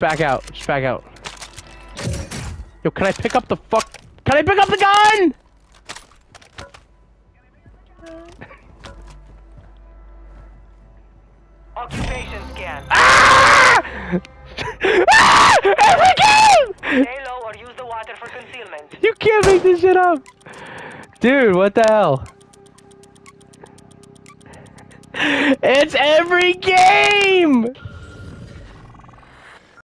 Back out. Just back out. Yo, can I pick up the fuck? Can I pick up the gun? Occupation scan. Ah! ah! Every game! Stay low or use the water for concealment. You can't make this shit up. Dude, what the hell? It's every game!